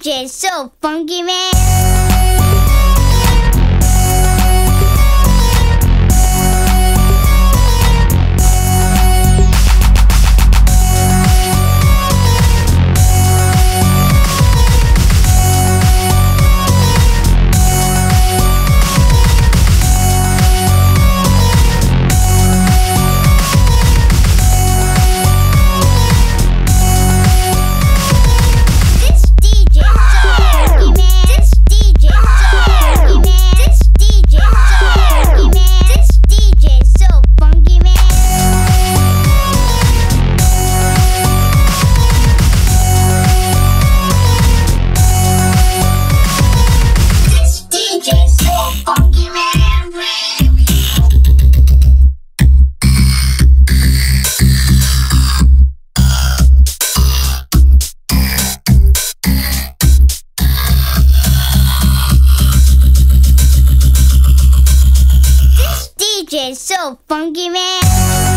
DJ so funky, man. DJ's so funky, man.